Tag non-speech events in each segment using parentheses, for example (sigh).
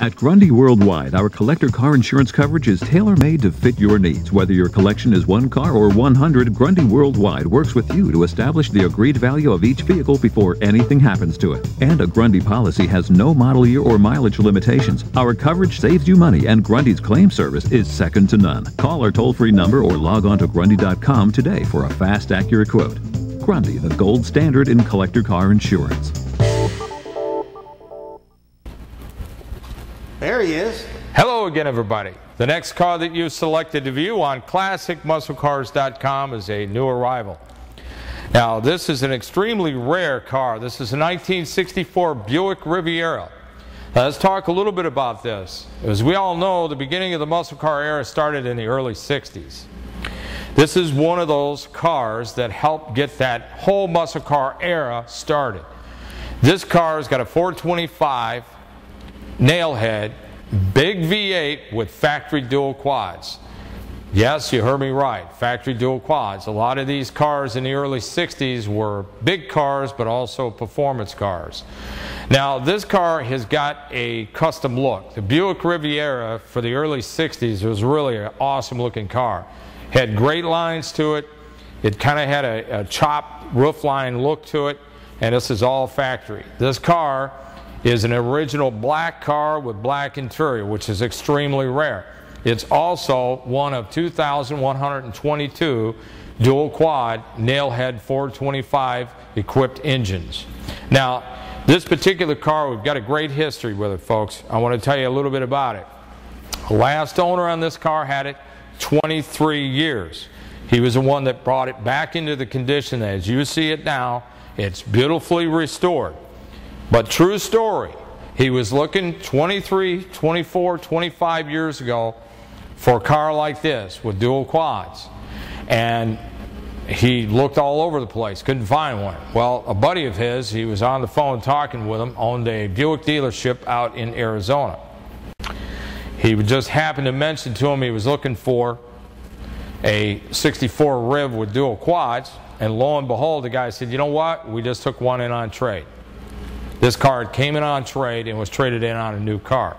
At Grundy Worldwide, our collector car insurance coverage is tailor-made to fit your needs. Whether your collection is one car or 100, Grundy Worldwide works with you to establish the agreed value of each vehicle before anything happens to it. And a Grundy policy has no model year or mileage limitations. Our coverage saves you money and Grundy's claim service is second to none. Call our toll-free number or log on to Grundy.com today for a fast, accurate quote. Grundy, the gold standard in collector car insurance. There he is. Hello again, everybody. The next car that you selected to view on ClassicMuscleCars.com is a new arrival. Now, this is an extremely rare car. This is a 1964 Buick Riviera. Now, let's talk a little bit about this. As we all know, the beginning of the muscle car era started in the early 60s. This is one of those cars that helped get that whole muscle car era started. This car has got a 425 nailhead, big V8 with factory dual quads. Yes, you heard me right, factory dual quads. A lot of these cars in the early 60s were big cars, but also performance cars. Now, this car has got a custom look. The Buick Riviera for the early 60s was really an awesome looking car. Had great lines to it. It kind of had a, a chopped roofline look to it, and this is all factory. This car is an original black car with black interior, which is extremely rare. It's also one of 2,122 dual quad nailhead 425 equipped engines. Now, this particular car, we've got a great history with it, folks. I want to tell you a little bit about it. The last owner on this car had it 23 years. He was the one that brought it back into the condition as you see it now. It's beautifully restored. But true story, he was looking 23, 24, 25 years ago for a car like this with dual quads. And he looked all over the place, couldn't find one. Well, a buddy of his, he was on the phone talking with him, owned a Buick dealership out in Arizona. He just happened to mention to him he was looking for a 64 Riv with dual quads, and lo and behold, the guy said, you know what, we just took one in on trade. This car came in on trade and was traded in on a new car.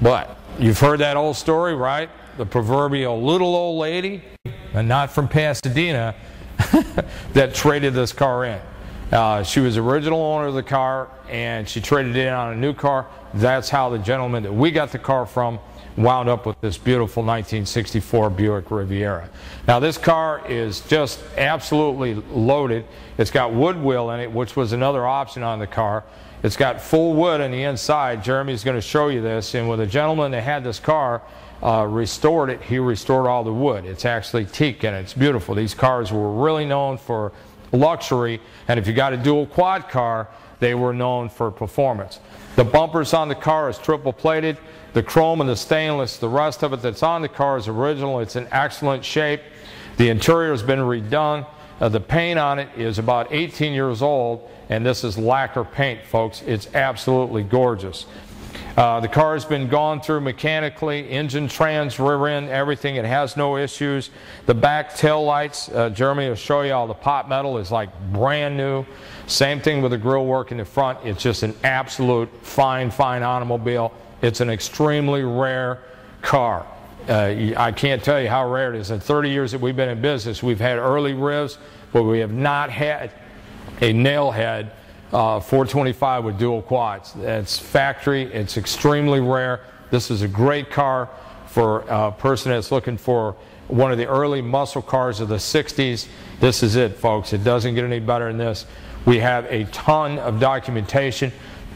But you've heard that old story, right? The proverbial little old lady, and not from Pasadena, (laughs) that traded this car in. Uh, she was original owner of the car and she traded in on a new car. That's how the gentleman that we got the car from wound up with this beautiful 1964 Buick Riviera. Now this car is just absolutely loaded. It's got wood wheel in it, which was another option on the car. It's got full wood on the inside. Jeremy's going to show you this. And with a gentleman that had this car, uh, restored it, he restored all the wood. It's actually teak and it's beautiful. These cars were really known for luxury. And if you got a dual quad car, they were known for performance. The bumpers on the car is triple plated. The chrome and the stainless, the rest of it that's on the car is original. It's in excellent shape. The interior has been redone. Uh, the paint on it is about 18 years old, and this is lacquer paint, folks. It's absolutely gorgeous. Uh, the car has been gone through mechanically, engine, trans, rear end, everything. It has no issues. The back tail lights, uh, Jeremy will show you all the pot metal is like brand new. Same thing with the grill work in the front. It's just an absolute fine, fine automobile. It's an extremely rare car. Uh, I can't tell you how rare it is. In 30 years that we've been in business, we've had early rivs, but we have not had a nailhead uh, 425 with dual quads. It's factory. It's extremely rare. This is a great car for a person that's looking for one of the early muscle cars of the 60s. This is it, folks. It doesn't get any better than this. We have a ton of documentation.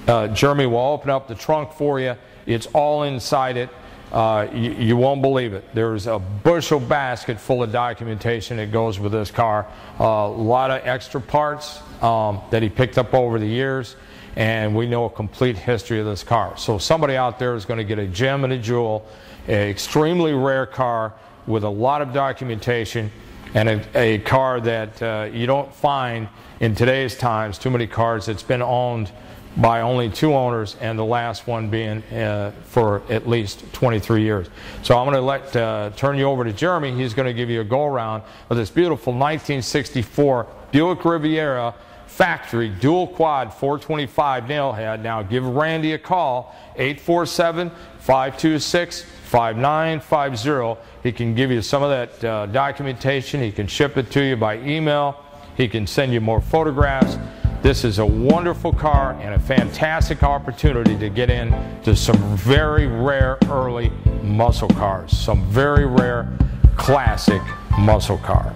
Uh, Jeremy will open up the trunk for you. It's all inside it. Uh, you, you, won't believe it. There's a bushel basket full of documentation that goes with this car. Uh, a lot of extra parts um, that he picked up over the years, and we know a complete history of this car. So somebody out there is going to get a gem and a jewel, an extremely rare car with a lot of documentation, and a, a car that uh, you don't find in today's times. Too many cars that's been owned by only two owners and the last one being uh, for at least 23 years. So I'm going to let uh, turn you over to Jeremy. He's going to give you a go around of this beautiful 1964 Buick Riviera factory dual quad 425 nail head. Now give Randy a call, 847 526 5950. He can give you some of that uh, documentation. He can ship it to you by email. He can send you more photographs. This is a wonderful car and a fantastic opportunity to get in to some very rare early muscle cars, some very rare classic muscle car.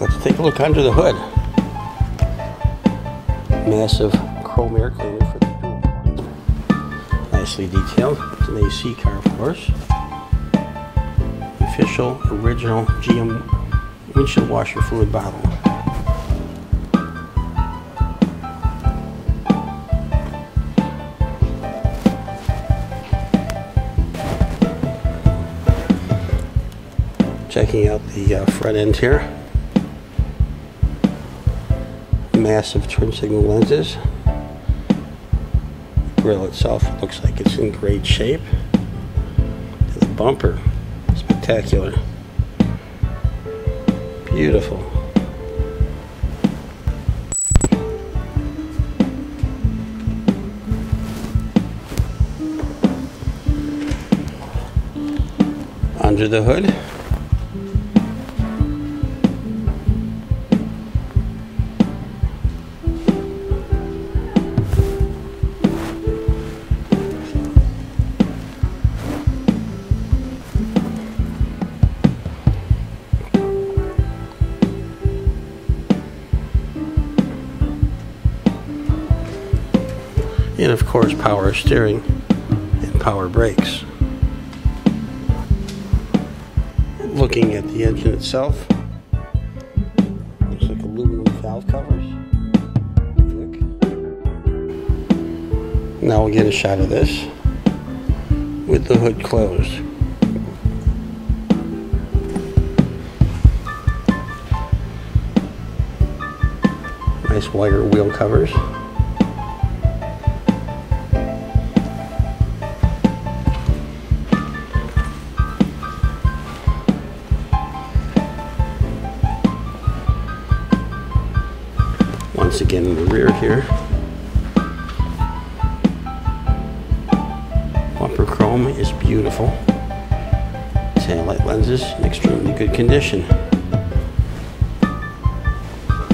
Let's take a look under the hood. Massive chrome air cleaner for the door. Nicely detailed. It's an AC car, of course. Official, original GM windshield washer fluid bottle. Checking out the uh, front end here. Massive turn signal lenses. The Grill itself looks like it's in great shape. The bumper, spectacular. Beautiful. Under the hood. And of course power steering and power brakes. Looking at the engine itself, looks like aluminum valve covers. Now we'll get a shot of this with the hood closed. Nice wire wheel covers. Once again in the rear here. Bumper chrome is beautiful. Tail light lenses in extremely good condition.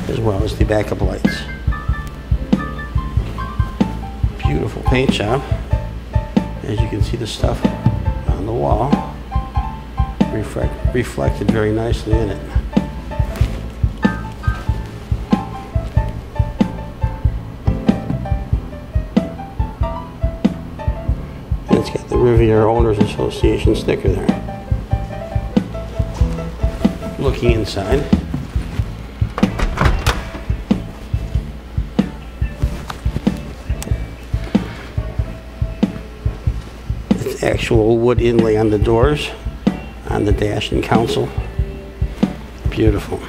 As well as the backup lights. Beautiful paint job. As you can see the stuff on the wall reflect, reflected very nicely in it. Riviera Owners Association sticker there. Looking inside. It's actual wood inlay on the doors, on the dash and console. Beautiful.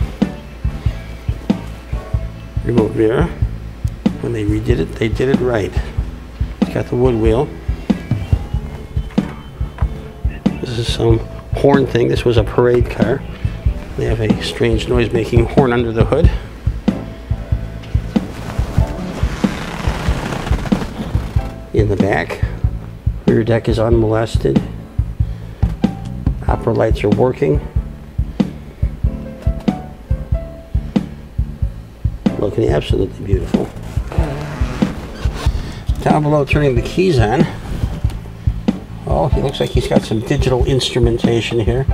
Remote mirror. When they redid it, they did it right. It's got the wood wheel. This is some horn thing. This was a parade car. They have a strange noise making horn under the hood. In the back, rear deck is unmolested. Upper lights are working. Looking absolutely beautiful. Down below, turning the keys on. Oh, he looks like he's got some digital instrumentation here.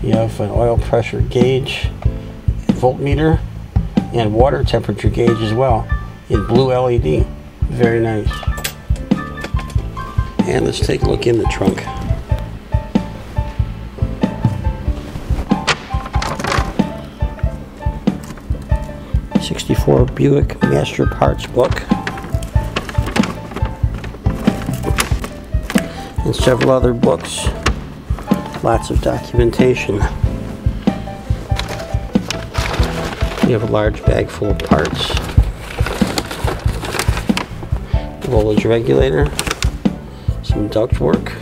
You have an oil pressure gauge, voltmeter, and water temperature gauge as well in blue LED. Very nice. And let's take a look in the trunk. Sixty-four Buick Master Parts book. and several other books. Lots of documentation. We have a large bag full of parts. Voltage regulator, some ductwork,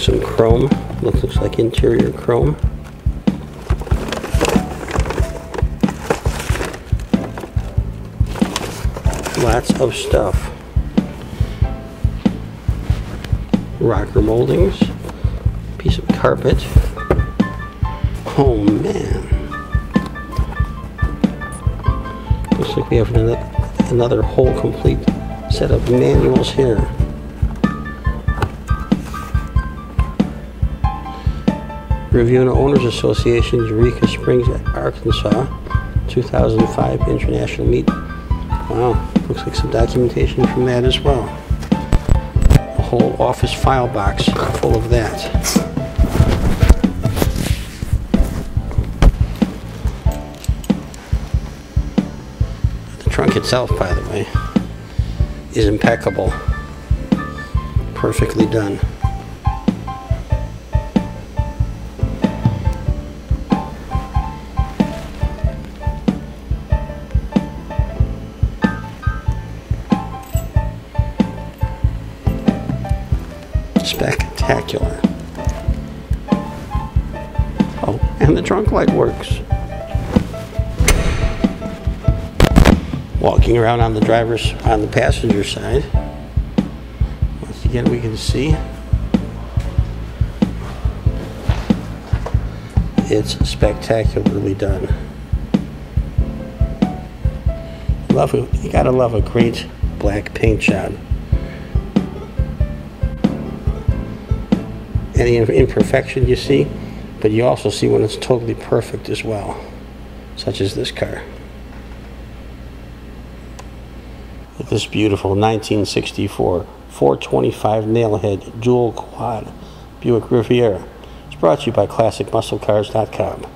some chrome, looks like interior chrome. lots of stuff. Rocker moldings. Piece of carpet. Oh man. Looks like we have another, another whole complete set of manuals here. Riviera Owners Association, Eureka Springs, Arkansas, 2005 International Meet. Wow, looks like some documentation from that as well. Whole office file box full of that. The trunk itself, by the way, is impeccable. Perfectly done. Spectacular. Oh, and the trunk light works. Walking around on the driver's, on the passenger side. Once again, we can see it's spectacularly done. Love. You gotta love a great black paint job. Any imperfection you see, but you also see when it's totally perfect as well, such as this car. Look at this beautiful 1964 425 nailhead dual quad Buick Riviera. It's brought to you by ClassicMuscleCars.com.